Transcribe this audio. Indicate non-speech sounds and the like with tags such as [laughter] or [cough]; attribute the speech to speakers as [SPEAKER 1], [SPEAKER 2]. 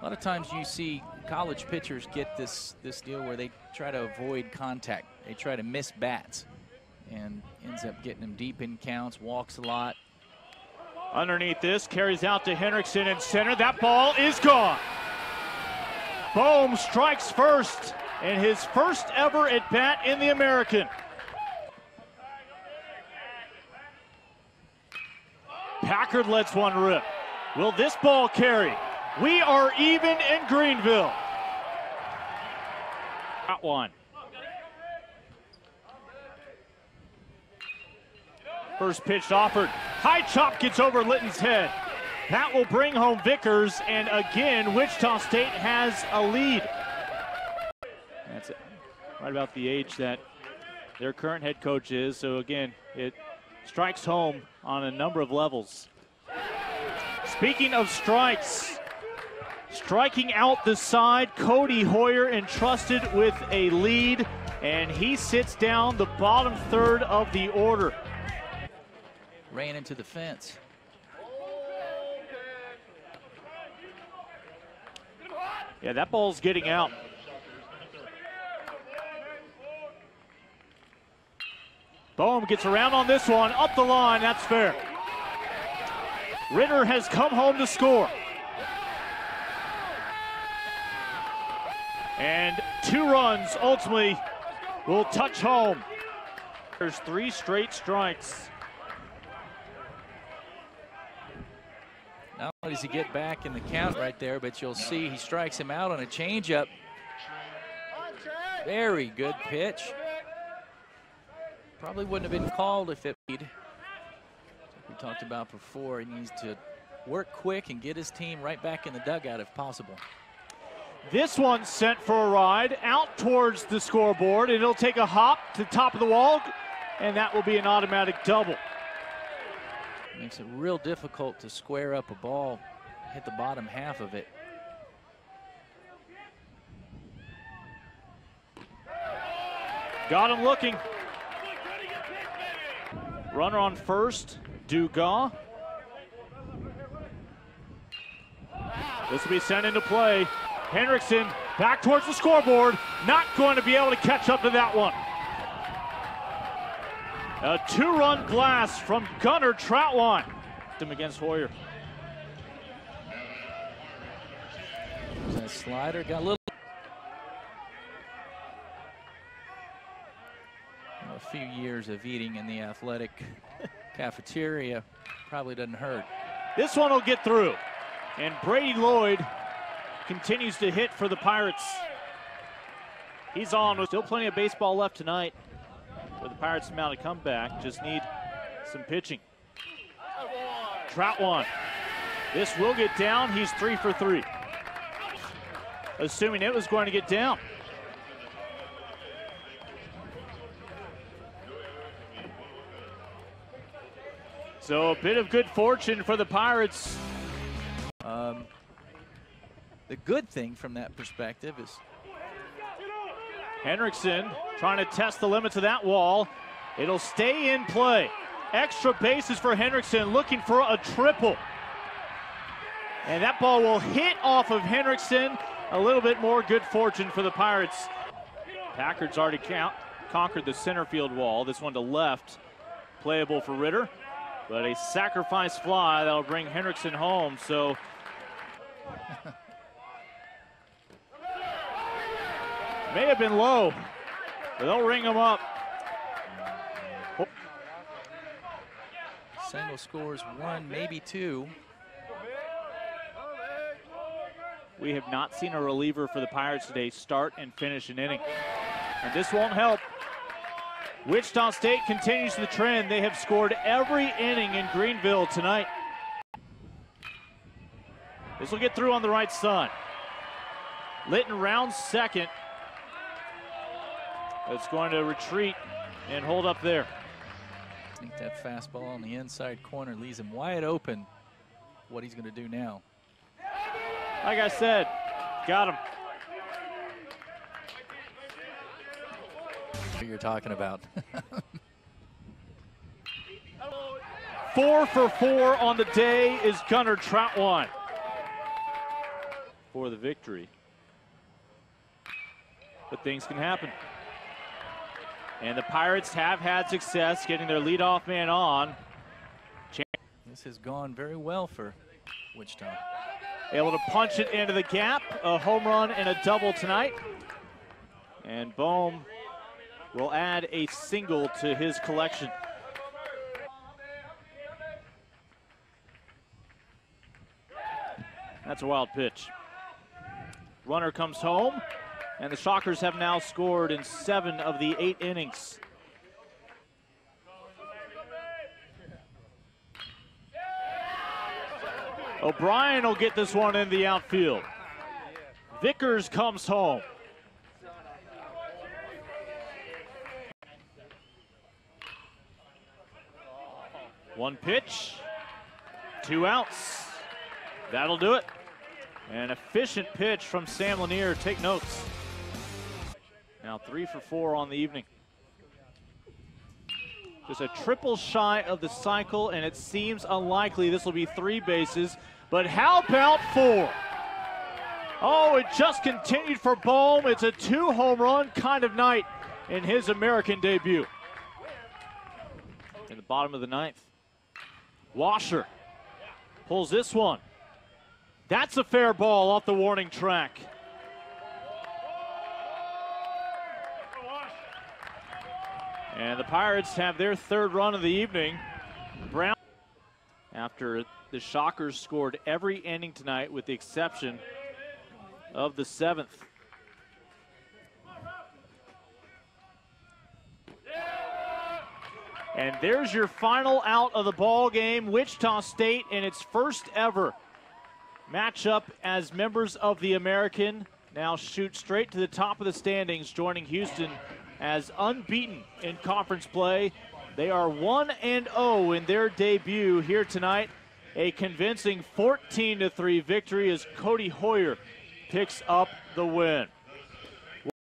[SPEAKER 1] A lot of times you see college pitchers get this, this deal where they try to avoid contact. They try to miss bats and ends up getting them deep in counts, walks a lot.
[SPEAKER 2] Underneath this, carries out to Henriksen in center. That ball is gone. Bohm strikes first and his first ever at bat in the American. Packard lets one rip. Will this ball carry? We are even in Greenville. Got one. First pitch offered. High chop gets over Litton's head. That will bring home Vickers, and again, Wichita State has a lead. That's right about the age that their current head coach is. So again, it strikes home on a number of levels. Speaking of strikes, striking out the side, Codi Heuer entrusted with a lead, and he sits down the bottom third of the order.
[SPEAKER 1] Ran into the fence.
[SPEAKER 2] Yeah, that ball's getting out. Bohm gets around on this one, up the line, that's fair. Ritter has come home to score. And two runs ultimately will touch home. There's three straight strikes.
[SPEAKER 1] Not only does he get back in the count right there, but you'll see he strikes him out on a changeup. Very good pitch. Probably wouldn't have been called if it we talked about before. He needs to work quick and get his team right back in the dugout if possible.
[SPEAKER 2] This one sent for a ride out towards the scoreboard, and it'll take a hop to the top of the wall, and that will be an automatic double.
[SPEAKER 1] Makes it real difficult to square up a ball, hit the bottom half of it.
[SPEAKER 2] Got him looking. Runner on first, Dugas. This will be sent into play. Henriksen back towards the scoreboard. Not going to be able to catch up to that one. A two-run blast from Gunnar Troutwine. Him against Heuer.
[SPEAKER 1] That slider got a little. A few years of eating in the athletic [laughs] cafeteria probably doesn't hurt.
[SPEAKER 2] This one will get through. And Brady Lloyd continues to hit for the Pirates. He's on. Still plenty of baseball left tonight for the Pirates to mount a comeback. Just need some pitching. Troutwine. This will get down. He's three for three. Assuming it was going to get down. So a bit of good fortune for the Pirates.
[SPEAKER 1] The good thing from that perspective is
[SPEAKER 2] Henriksen trying to test the limits of that wall. It'll stay in play. Extra bases for Henriksen, looking for a triple. And that ball will hit off of Henriksen. A little bit more good fortune for the Pirates. Packard's already count, conquered the center field wall. This one to left, playable for Ritter. But a sacrifice fly that'll bring Henriksen home. So [laughs] may have been low, but they'll ring him up.
[SPEAKER 1] Single scores one, maybe two.
[SPEAKER 2] We have not seen a reliever for the Pirates today start and finish an inning. And this won't help. Wichita State continues the trend. They have scored every inning in Greenville tonight. This will get through on the right side. Litton rounds second. It's going to retreat and hold up there.
[SPEAKER 1] I think that fastball on the inside corner leaves him wide open. What he's going to do now.
[SPEAKER 2] Like I said, got him.
[SPEAKER 1] What you're talking about. [laughs]
[SPEAKER 2] four for four on the day is Gunnar Troutwine. for the victory. But things can happen. And the Pirates have had success getting their leadoff man on.
[SPEAKER 1] This has gone very well for Wichita.
[SPEAKER 2] Able to punch it into the gap. A home run and a double tonight. And Bohm will add a single to his collection. That's a wild pitch. Runner comes home, and the Shockers have now scored in seven of the eight innings. O'Brien will get this one in the outfield. Vickers comes home. One pitch, two outs. That'll do it. An efficient pitch from Sam Lanier. Take notes. Now three for four on the evening. Just a triple shy of the cycle, and it seems unlikely this will be three bases. But how about four? Oh, it just continued for Bohm. It's a two home run kind of night in his American debut. In the bottom of the ninth, Washer pulls this one. That's a fair ball off the warning track. And the Pirates have their third run of the evening. Brown, after the Shockers scored every inning tonight with the exception of the seventh. And there's your final out of the ball game. Wichita State in its first ever matchup as members of the American now shoot straight to the top of the standings, joining Houston as unbeaten in conference play. They are 1 and 0 in their debut here tonight. A convincing 14 3 victory as Codi Heuer picks up the win.